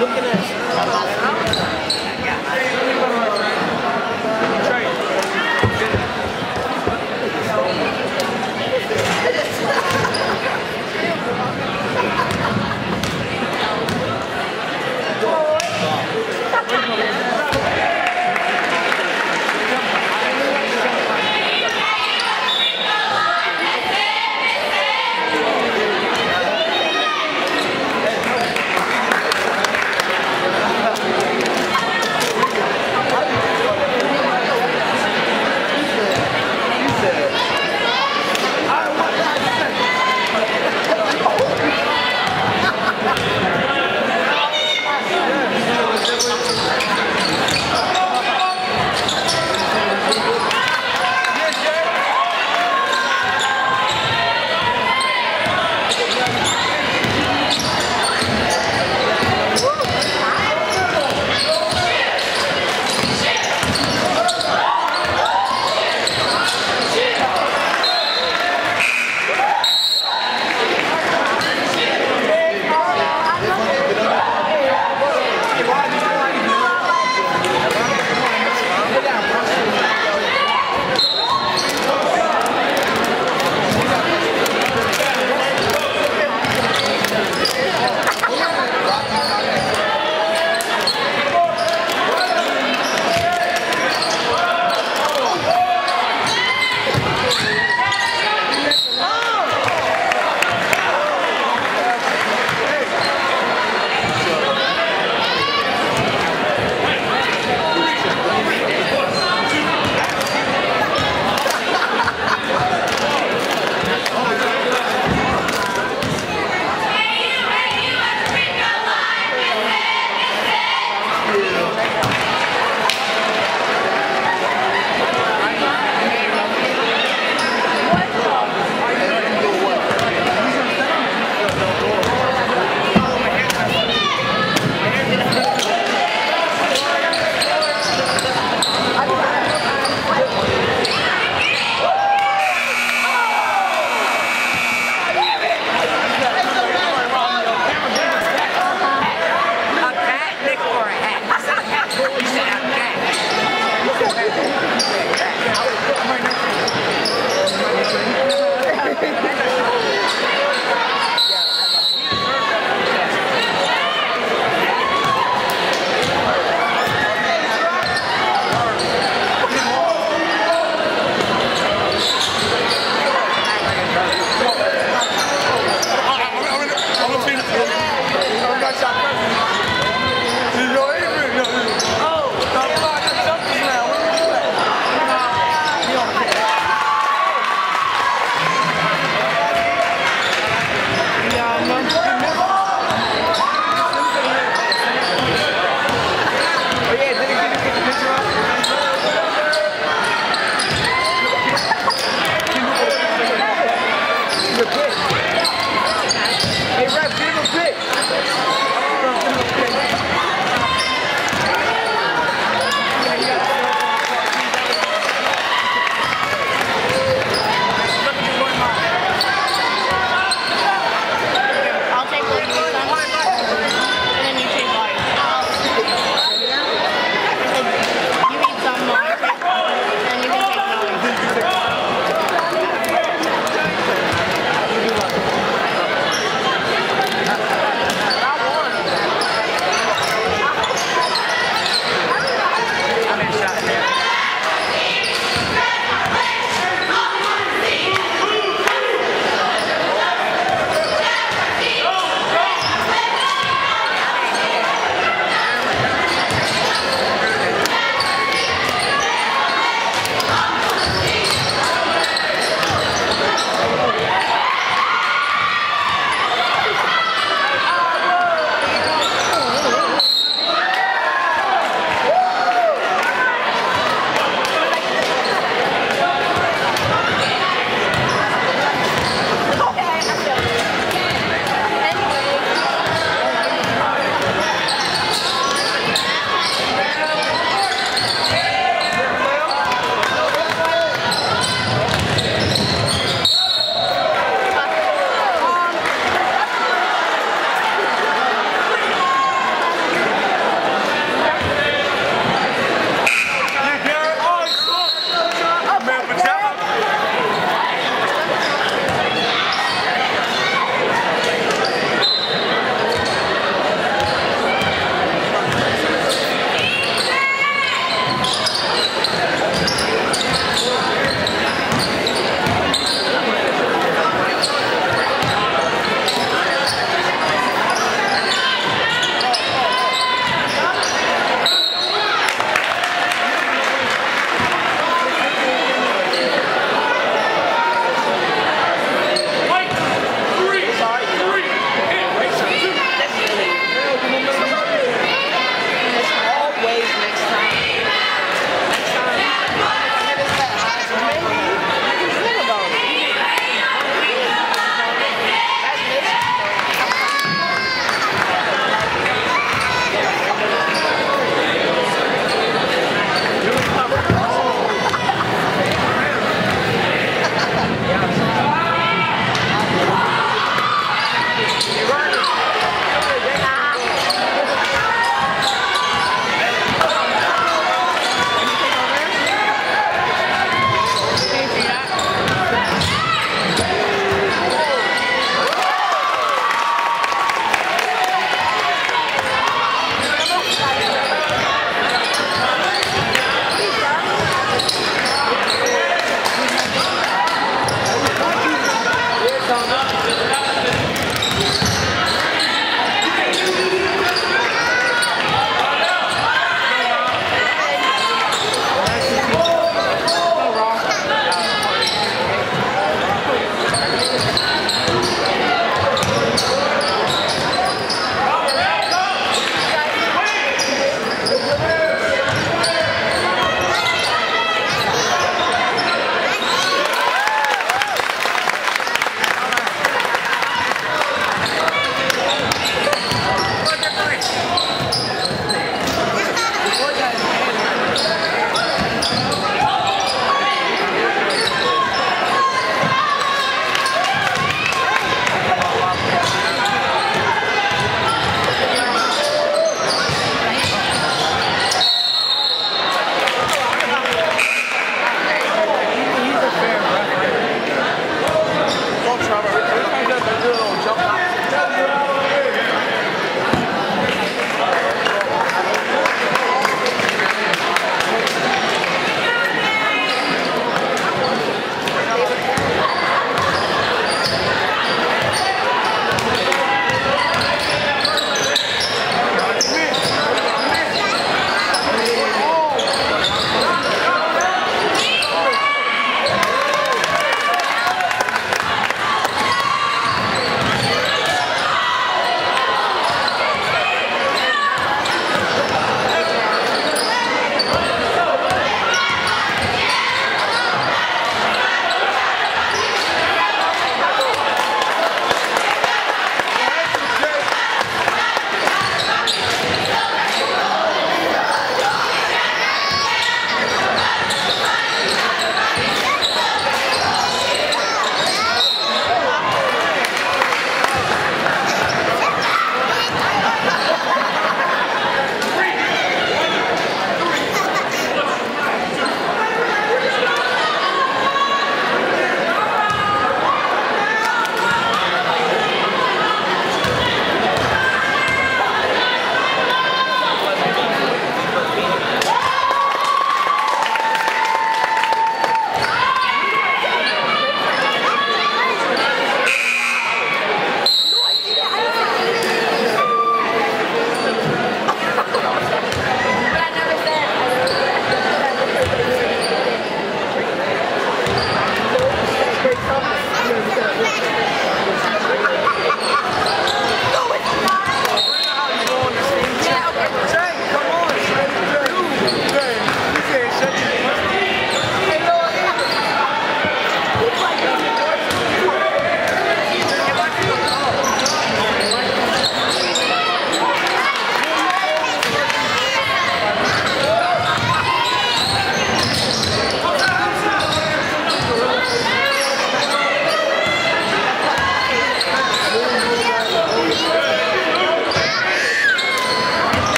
Looking at